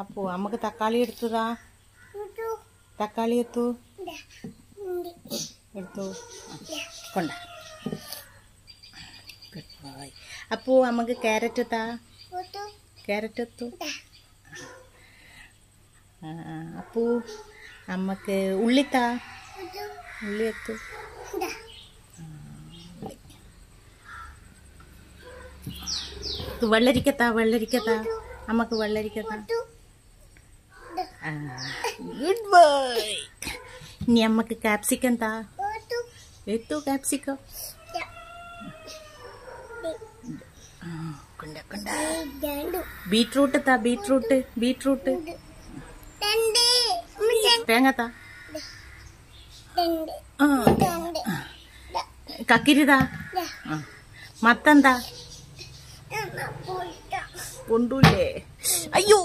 അപ്പോ നമുക്ക് തക്കാളി എടുത്തതാ. തക്കാളി എത്തു എടുത്തു. കൊണ്ട. അപ്പോ നമുക്ക് ക്യാരറ്റ് എത്താ ക്യാരറ്റ് എത്തു അപ്പൂ നമുക്ക് ഉള്ളിത്താ? ഉള്ളി എത്തു വെള്ളരിക്കത്താ വെള്ളരിക്കത്താ. നമുക്ക് വെള്ളരിക്കത്താ. ഗുഡ് ബോയ് ഇനി നമുക്ക് കാപ്സിക്കം താ. എത്തു കാപ്സിക്കം കൊണ്ട കൊണ്ട. ബീട്രൂട്ട് താ ബീട്രൂട്ട് ബീട്രൂട്ട്. തേങ്ങ താ. കക്കിരിതാ. മത്തന്താ കൊണ്ടൂല്ലേ അയ്യോ